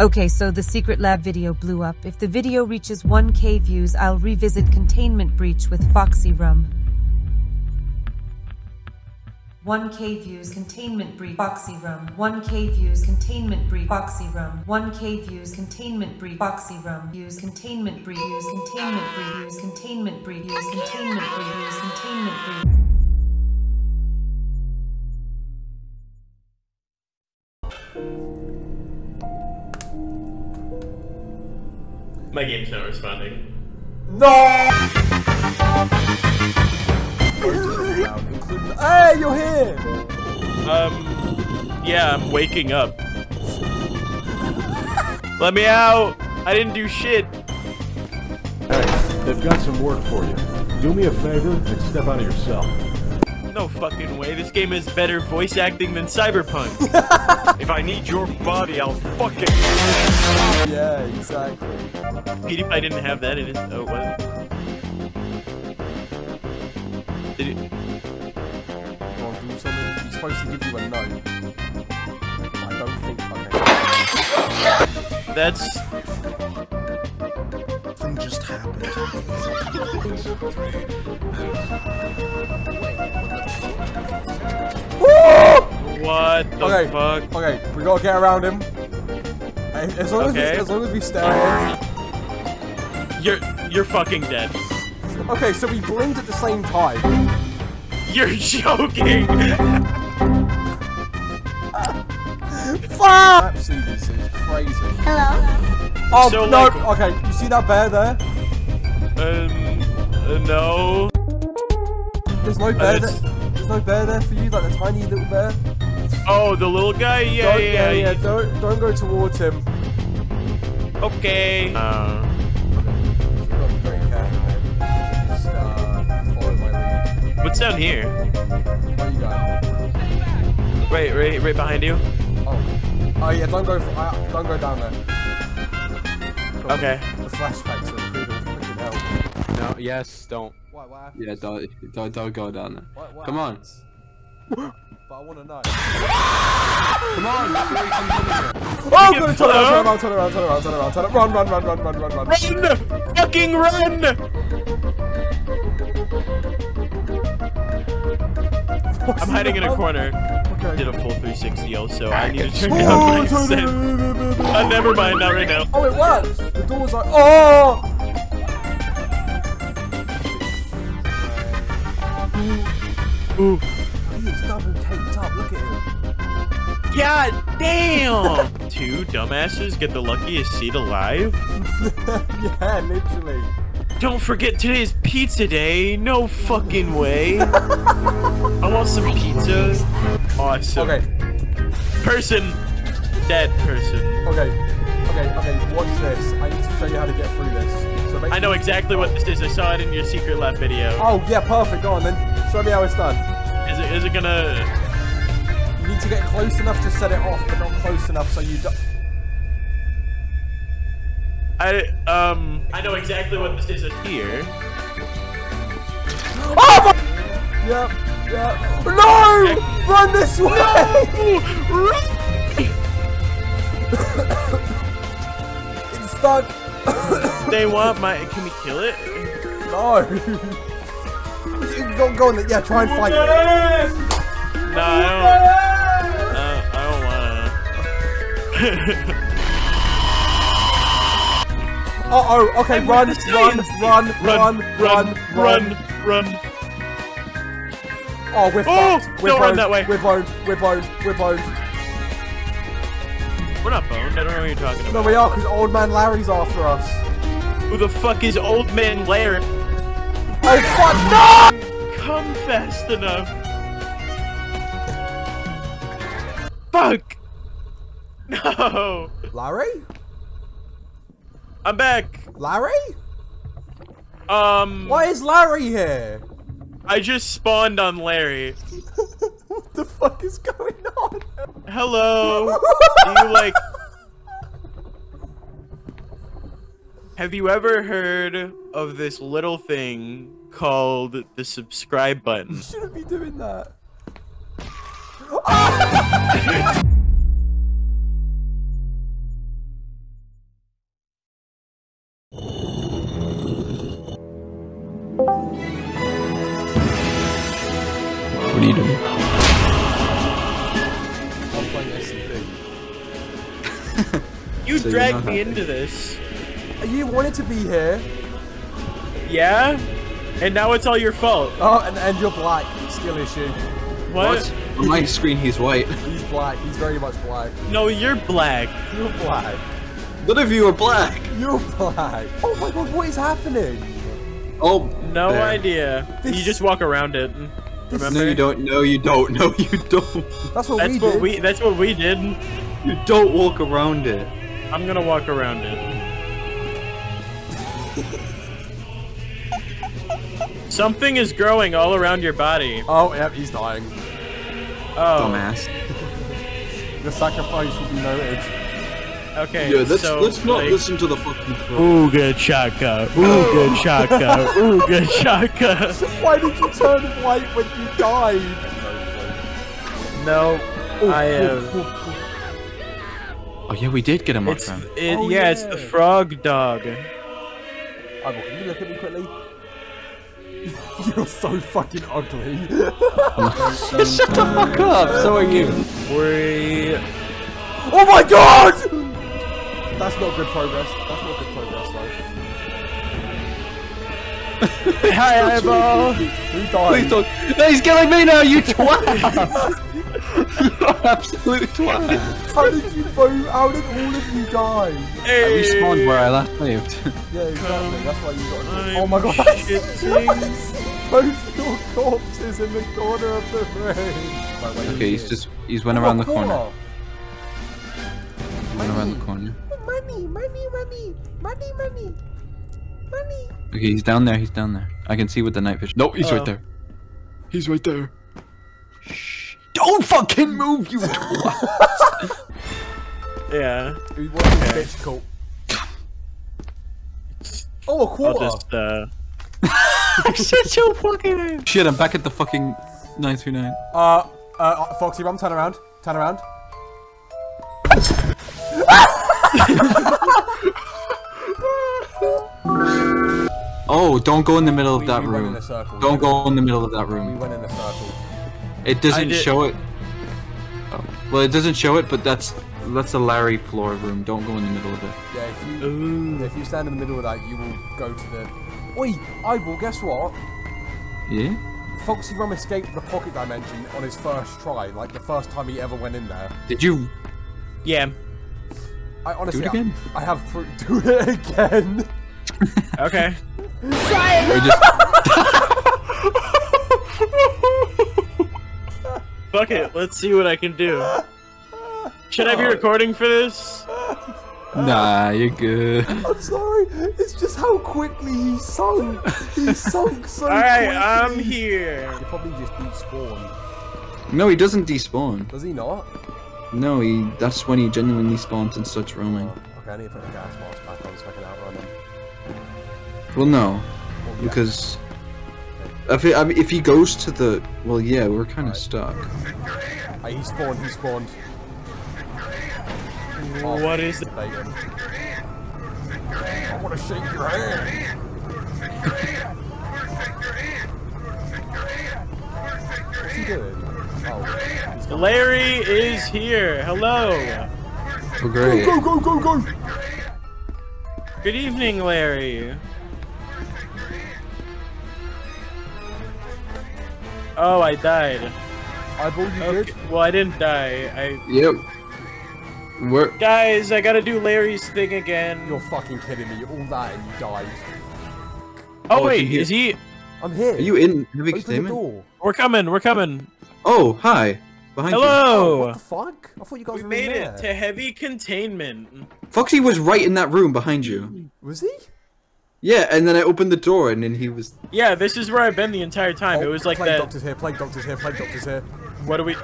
Okay, so the secret lab video blew up. If the video reaches 1k views, I'll revisit Containment Breach with Foxy Rum. 1k views, Containment Breach, Foxy Rum. 1k views, Containment Breach, Foxy Rum. 1k views, Containment Breach, Foxy Rum. Use Containment Breach, use Containment Breach, use Containment Breach, use Containment Breach, use Containment Breach. My game's not responding. No! Hey, you're here! Um, yeah, I'm waking up. Let me out! I didn't do shit. Hey, they've got some work for you. Do me a favor and step out of your cell. No fucking way. This game is better voice acting than Cyberpunk. If I need your body, I'll fucking. Yeah, exactly. PewDiePie didn't have that in his. Oh, what? Did it? Go on, do something. He's supposed to give you a note. I don't think. Okay. That's. Something just happened. What the Okay. fuck? Okay, we gotta get around him. As as long, as, we, Okay. as long as we stay at him. You're you're fucking dead. Okay, so we blinked at the same time. You're joking. Fuck! Absolutely, this is crazy. Hello? Oh, So, no, like- okay, you see that bear there? um, uh, no. There's no bear it's- there. There's no bear there for you, like the tiny little bear. Oh, the little guy. Yeah, don't, yeah, yeah, Don't, don't go towards him. Okay. Uh, what's down here? Where you going? Right, right, right behind you. Oh, oh yeah, don't go. For, uh, don't go down there. God, Okay. The flashbacks are brutal. Freaking hell. No, yes, don't. What, what happened? Yeah, don't, don't, don't go down there. What, what Come on. but I want to know. Come on, let's see what you can do. Oh, get good! Turn around, turn around, turn around, turn around, turn around, turn around. Run, run, run, run, run, run, run. Run! Fucking run! I'm hiding in a corner. Okay. Did a full 360 also. I need to turn Oh, down my set. it- Uh, never mind, not right now. Oh, it works. The door's like, oh! Ooh. He's double taped up. Look at him. God damn! Two dumbasses get the luckiest seat alive? yeah, literally. Don't forget today's pizza day. No fucking way. I want some pizza. Awesome. Okay, Person. Dead person. okay, okay, okay. Watch this. I need to show you how to get through this. So I know exactly what this is. I saw it in your secret lab video. Oh yeah, perfect. Go on then. Show me how it's done. Is it is it gonna You need to get close enough to set it off, but not close enough so you don't. I um I know exactly what this is here. Oh my! Yep, yep. No! Run this way! it's stuck. They want my can we kill it? No. go, go in then. Yeah, try and fight it. No, I don't uh, I don't wanna Uh oh. Okay, I'm run, run, run, run, run, run, run, run. Oh, we're Oh, fucked. We're don't run that way. We're boned. We're boned. We're boned. We're not boned. I don't know what you're talking about. No, we are because old man Larry's after us. Who the fuck is old man Larry? Oh fuck! No! Come fast enough. Fuck. No. Larry? I'm back. Larry? Um. Why is Larry here? I just spawned on Larry. what the fuck is going on? Hello. Do you like? Have you ever heard of this little thing called the subscribe button? You shouldn't be doing that. you dragged me happy. into this. You wanted to be here. Yeah? And now it's all your fault. Oh, and, and you're black. Skill issue. What? On my screen, he's white. He's black. He's very much black. No, you're black. You're black. None of you are black. You're black. Oh my god, what is happening? Oh, No there. idea. This- You just walk around it. Remember? No, you don't. No, you don't. No, you don't. That's what That's we what did. we. That's what we did. You don't walk around it. I'm gonna walk around it. Something is growing all around your body. Oh, yep, he's dying. Oh, Dumbass. The sacrifice will be noted. okay. Yeah, let's so, let's not like- listen to the fucking. pro- Ooga chaka, ooga chaka, ooga chaka. Why did you turn white when you died? No, I am. Oh yeah, we did get a up It's it, Oh, yeah, it's the frog dog. Eyeball, can you look at me quickly? You're so fucking ugly. Shut the fuck up. So are you. We oh my god! That's not good progress. That's not good hi eyeball. Please don't. No, he's killing me now. You twat. you absolute twat. How did you both? How did all of you die? Hey. I respawned where I last lived. Yeah, exactly. That's why you got. I'm Oh my god! shitting. Both your corpses in the corner of the room. Wait, wait, Okay, he's here. just he's went Oh, around the corner. corner. Went around the corner. Money, money, money, money, money, money. Okay, he's down there. He's down there. I can see with the night vision. No, he's Oh. right there. He's right there. Shh. Don't fucking move, you twat. Yeah, Who was this bitch called? Oh, a I'll just uh. Shut your fucking ass. Shit, I'm back at the fucking 939. Uh, uh, uh, Foxy Rum, turn around. Turn around. Oh, don't go in the middle of We- that we room. in a circle. Don't go in the middle of that room. We room. went in a circle. It doesn't show it. Oh. Well, it doesn't show it, but that's that's a Larry floor room. Don't go in the middle of it. Yeah, if you Ooh. if you stand in the middle of that, you will go to the. Oi, Eyeball, guess what? Yeah. Foxy Rum escaped the pocket dimension on his first try, like the first time he ever went in there. Did you Yeah. I honestly, do it again. I, I have proof. Do it again. Okay. or just Fuck it. Let's see what I can do. Should I be recording for this? Nah, you're good. I'm sorry. It's just how quickly he sunk. He sunk so All right, quickly. I'm here. He probably just despawned. No, he doesn't despawn. Does he not? No, he. That's when he genuinely spawns and starts roaming. Okay, I need to put the gas mask back on so I can outrun him. Well, no, Well, yeah. because if it, I mean, if he goes to the well, yeah, we're kind of Right. stuck. Hey, he spawned. He spawned. What is it? Bacon. I want to shake your hand. What's he doing? Oh, Larry is here. Hello. Oh, great. Go, go, go, go! Good evening, Larry. Oh, I died. Eyeball, you Okay. good? Well, I didn't die. I Yep. We're guys, I gotta do Larry's thing again. You're fucking kidding me. You all that and you died. Oh Oh, wait, is he? I'm here. are you in heavy Open the containment? door. We're coming. We're coming. Oh, hi. Behind Oh, Hello. what the fuck? I thought you guys We were made it there. to heavy containment. you. Foxy was right in that room behind you. Was he? Yeah, and then I opened the door and then he was. Yeah, this is where I've been the entire time. it was like plague that. doctor's here. Plague doctor's here. Plague doctor's here. What do we?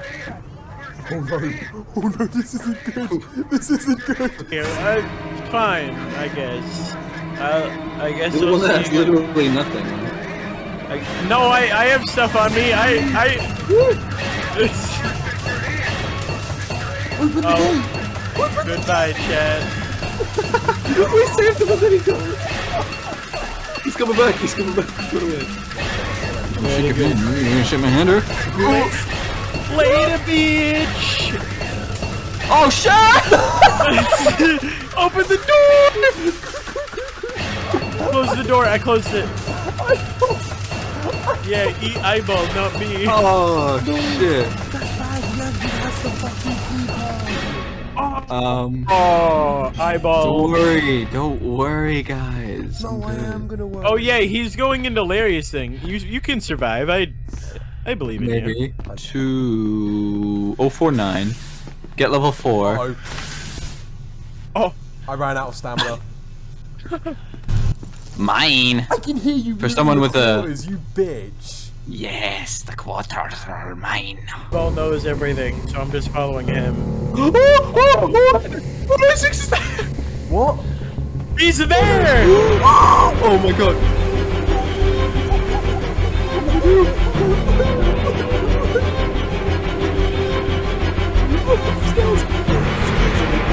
Oh no! Oh no! This isn't good. This isn't good. Here, uh, fine, I guess. Uh, I guess. Well, I'll that's see you again. literally nothing. I, no, I I have stuff on me. I I. It's, Open the Oh. goodbye, Chad. we saved him and then he died. He's coming back. He's coming back. Put away. Shake your hand. You gonna shake my hand, or? Later, bitch. Oh shit! Open the door! Close the door. I closed it. Yeah, eat eyeball, not me. Oh shit. Um, Oh, eyeball. don't worry, don't worry, guys. No, I am gonna work. Oh yeah, he's going into Larry's thing. You you can survive. I I believe in you. Maybe two oh four nine. Get level four. Oh, Oh, I ran out of stamina. Mine. I can hear you. For someone with the a- quarters, you bitch. Yes, the quarters are mine. Ball knows everything, so I'm just following him. Oh, oh, oh, what? He's there! Oh my god.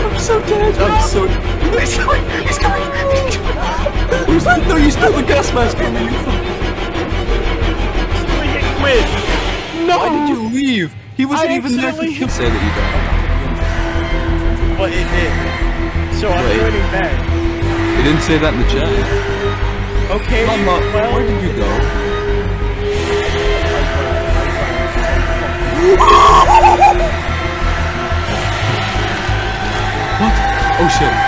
I'm so dead. I'm so. He's coming. He's coming. He's coming. Who's that? No, you stole the gas mask from me. you fuck. No! Why did you leave? He wasn't I even there to. Say that you died. But it did. So I'm joining back. He didn't say that in the chat. Okay, Mama, well, where did you go? what? Oh shit.